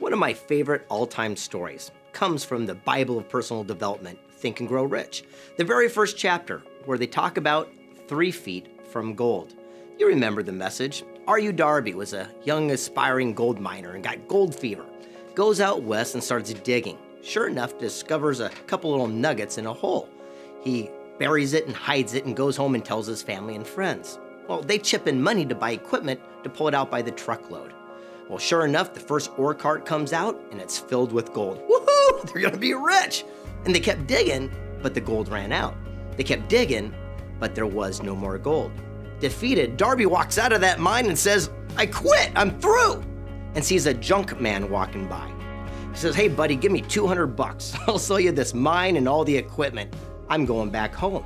One of my favorite all time stories comes from the Bible of Personal Development, Think and Grow Rich, the very first chapter, where they talk about three feet from gold. You remember the message. R.U. Darby was a young, aspiring gold miner and got gold fever. Goes out west and starts digging. Sure enough, discovers a couple little nuggets in a hole. He buries it and hides it and goes home and tells his family and friends. Well, they chip in money to buy equipment to pull it out by the truckload. Well, sure enough, the first ore cart comes out and it's filled with gold. Woohoo! They're gonna be rich! And they kept digging, but the gold ran out. They kept digging, but there was no more gold. Defeated, Darby walks out of that mine and says, I quit, I'm through, and sees a junk man walking by. He says, Hey, buddy, give me 200 bucks. I'll sell you this mine and all the equipment. I'm going back home.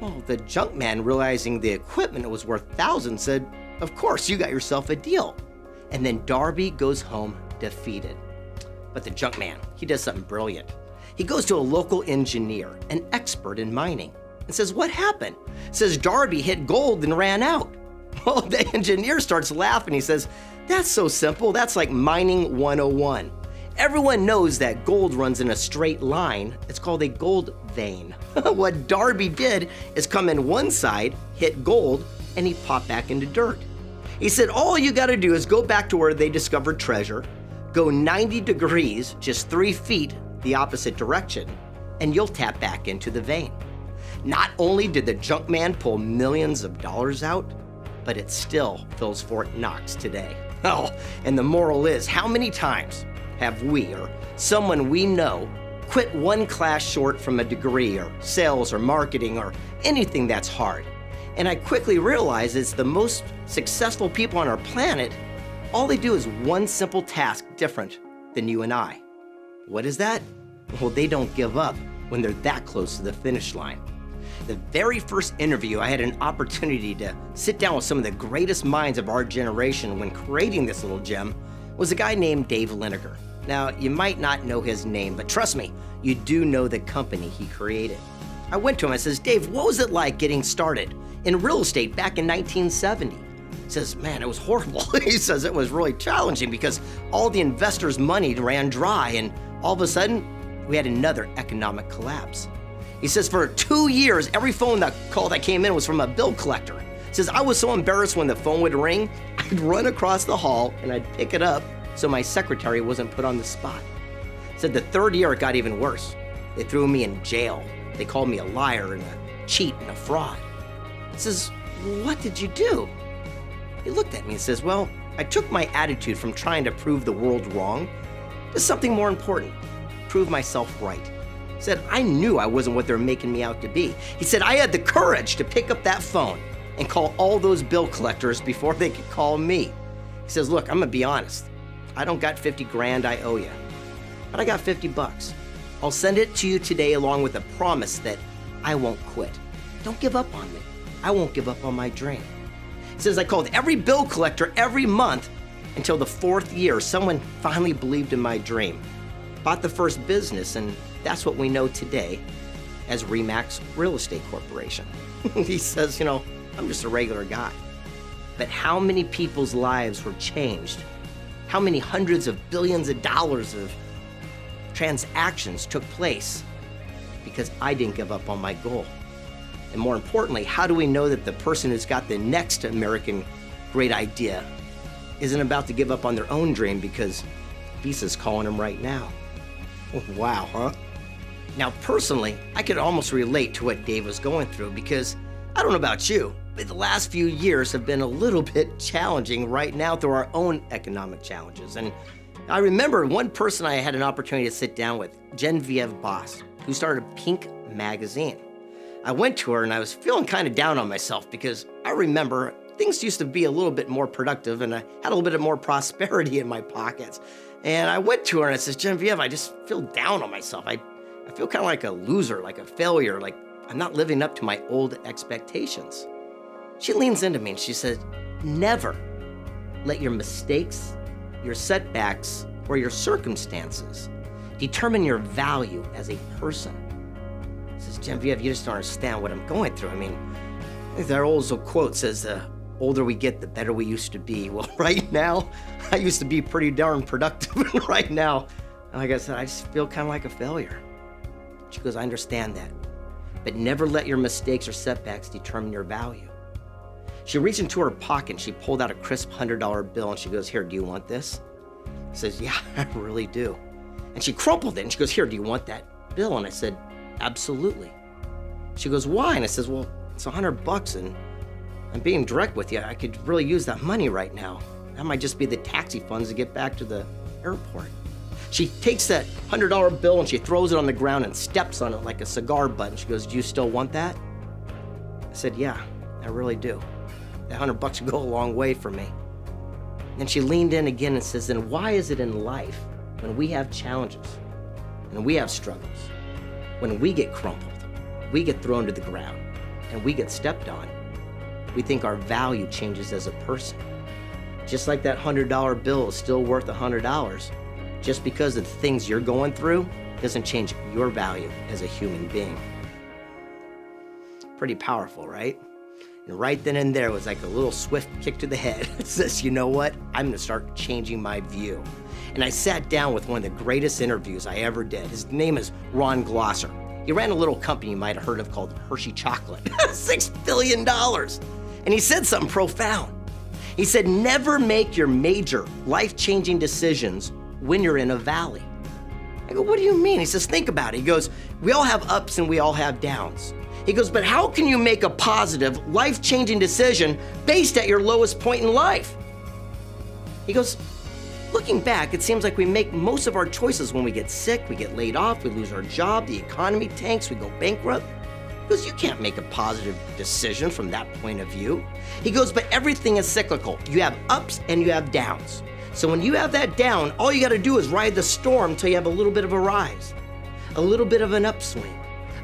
Well, the junk man, realizing the equipment was worth thousands, said, Of course, you got yourself a deal. And then Darby goes home defeated. But the junk man, he does something brilliant. He goes to a local engineer, an expert in mining, and says, What happened? Says Darby hit gold and ran out. Well, the engineer starts laughing. He says, That's so simple. That's like mining 101. Everyone knows that gold runs in a straight line. It's called a gold vein. what Darby did is come in one side, hit gold, and he popped back into dirt. He said, All you got to do is go back to where they discovered treasure, go 90 degrees, just three feet the opposite direction, and you'll tap back into the vein. Not only did the junk man pull millions of dollars out, but it still fills Fort Knox today. Oh, and the moral is how many times have we or someone we know quit one class short from a degree or sales or marketing or anything that's hard? And I quickly realized it's the most successful people on our planet, all they do is one simple task different than you and I. What is that? Well, they don't give up when they're that close to the finish line. The very first interview, I had an opportunity to sit down with some of the greatest minds of our generation when creating this little gem, was a guy named Dave Liniger. Now, you might not know his name, but trust me, you do know the company he created. I went to him, I says, Dave, what was it like getting started in real estate back in 1970? He says, man, it was horrible. he says it was really challenging because all the investors' money ran dry and all of a sudden, we had another economic collapse. He says for two years, every phone that call that came in was from a bill collector. He says I was so embarrassed when the phone would ring, I'd run across the hall and I'd pick it up so my secretary wasn't put on the spot. He said the third year it got even worse. They threw me in jail. They called me a liar and a cheat and a fraud. Says, What did you do? He looked at me and says, Well, I took my attitude from trying to prove the world wrong to something more important prove myself right. He said, I knew I wasn't what they're making me out to be. He said, I had the courage to pick up that phone and call all those bill collectors before they could call me. He says, Look, I'm gonna be honest. I don't got 50 grand I owe you, but I got 50 bucks. I'll send it to you today along with a promise that I won't quit. Don't give up on me. I won't give up on my dream. He says, I called every bill collector every month until the fourth year, someone finally believed in my dream. Bought the first business, and that's what we know today as RE/MAX Real Estate Corporation. he says, you know, I'm just a regular guy. But how many people's lives were changed? How many hundreds of billions of dollars of transactions took place because I didn't give up on my goal? And more importantly, how do we know that the person who's got the next American great idea isn't about to give up on their own dream because Visa's calling them right now? wow, huh? Now, personally, I could almost relate to what Dave was going through because I don't know about you, but the last few years have been a little bit challenging right now through our own economic challenges. And I remember one person I had an opportunity to sit down with, Genevieve Bos, who started Pink Magazine. I went to her and I was feeling kind of down on myself because I remember things used to be a little bit more productive and I had a little bit more prosperity in my pockets. And I went to her and I said, Genevieve, I just feel down on myself. I, I feel kind of like a loser, like a failure, like I'm not living up to my old expectations. She leans into me and she says, Never let your mistakes, your setbacks, or your circumstances determine your value as a person. Says, Genevieve, you just don't understand what I'm going through. I mean, that old quote says, the older we get, the better we used to be. Well, right now, I used to be pretty darn productive. right now, like I said, I just feel kind of like a failure. She goes, I understand that. But never let your mistakes or setbacks determine your value. She reached into her pocket and she pulled out a crisp $100 bill and she goes, Here, do you want this? I says, Yeah, I really do. And she crumpled it and she goes, Here, do you want that bill? And I said, Absolutely. She goes, Why? And I says, Well, it's a hundred bucks and I'm being direct with you. I could really use that money right now. That might just be the taxi funds to get back to the airport. She takes that $100 bill and she throws it on the ground and steps on it like a cigar butt. And she goes, Do you still want that? I said, Yeah, I really do. That 100 bucks would go a long way for me. And she leaned in again and says, Then why is it in life when we have challenges and we have struggles, when we get crumpled, we get thrown to the ground, and we get stepped on, we think our value changes as a person? Just like that $100 bill is still worth $100 just because of the things you're going through doesn't change your value as a human being. Pretty powerful, right? And right then and there was like a little swift kick to the head. It says, you know what? I'm gonna start changing my view. And I sat down with one of the greatest interviews I ever did. His name is Ron Glosser. He ran a little company you might have heard of called Hershey Chocolate. Six billion dollars. And he said something profound. He said, never make your major life changing decisions when you're in a valley. I go, what do you mean? He says, think about it. He goes, we all have ups and we all have downs. He goes, but how can you make a positive, life changing decision based at your lowest point in life? He goes, looking back, it seems like we make most of our choices when we get sick, we get laid off, we lose our job, the economy tanks, we go bankrupt. He goes, you can't make a positive decision from that point of view. He goes, but everything is cyclical. You have ups and you have downs. So when you have that down, all you got to do is ride the storm until you have a little bit of a rise, a little bit of an upswing,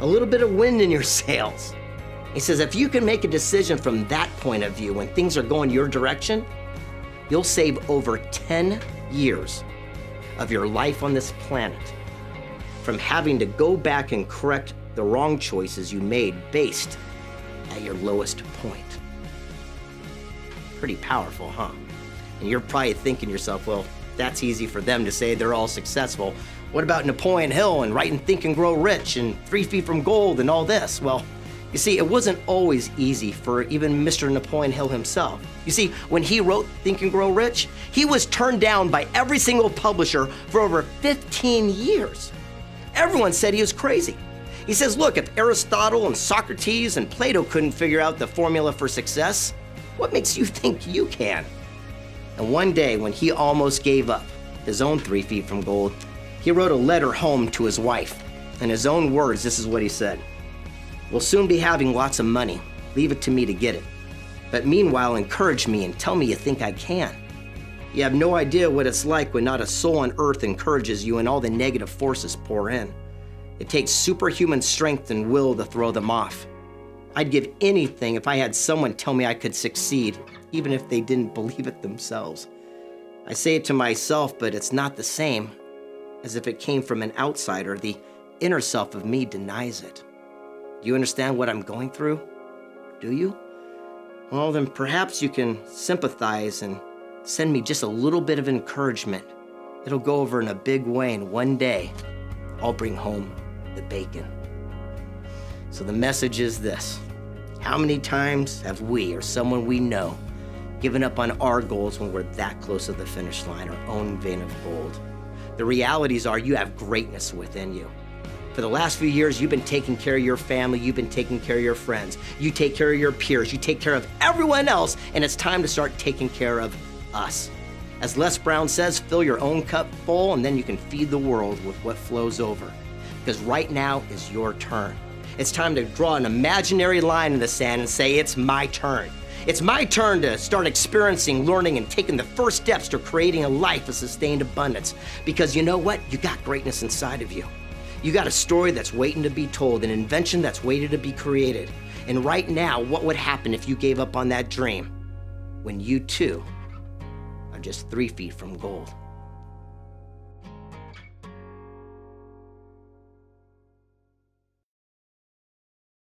a little bit of wind in your sails. He says if you can make a decision from that point of view when things are going your direction, you'll save over 10 years of your life on this planet from having to go back and correct the wrong choices you made based at your lowest point. Pretty powerful, huh? And you're probably thinking to yourself, well, that's easy for them to say they're all successful. What about Napoleon Hill and Write and Think and Grow Rich and Three Feet from Gold and all this? Well, you see, it wasn't always easy for even Mr. Napoleon Hill himself. You see, when he wrote Think and Grow Rich, he was turned down by every single publisher for over 15 years. Everyone said he was crazy. He says, look, if Aristotle and Socrates and Plato couldn't figure out the formula for success, what makes you think you can? And one day, when he almost gave up his own three feet from gold, he wrote a letter home to his wife. In his own words, this is what he said We'll soon be having lots of money. Leave it to me to get it. But meanwhile, encourage me and tell me you think I can. You have no idea what it's like when not a soul on earth encourages you and all the negative forces pour in. It takes superhuman strength and will to throw them off. I'd give anything if I had someone tell me I could succeed, even if they didn't believe it themselves. I say it to myself, but it's not the same as if it came from an outsider. The inner self of me denies it. Do you understand what I'm going through? Do you? Well, then perhaps you can sympathize and send me just a little bit of encouragement. It'll go over in a big way, and one day I'll bring home the bacon. So the message is this How many times have we or someone we know given up on our goals when we're that close to the finish line, our own vein of gold? The realities are you have greatness within you. For the last few years, you've been taking care of your family, you've been taking care of your friends, you take care of your peers, you take care of everyone else, and it's time to start taking care of us. As Les Brown says, fill your own cup full, and then you can feed the world with what flows over. Because right now is your turn. It's time to draw an imaginary line in the sand and say, It's my turn. It's my turn to start experiencing, learning, and taking the first steps to creating a life of sustained abundance. Because you know what? You got greatness inside of you. You got a story that's waiting to be told, an invention that's waiting to be created. And right now, what would happen if you gave up on that dream? When you too are just three feet from gold.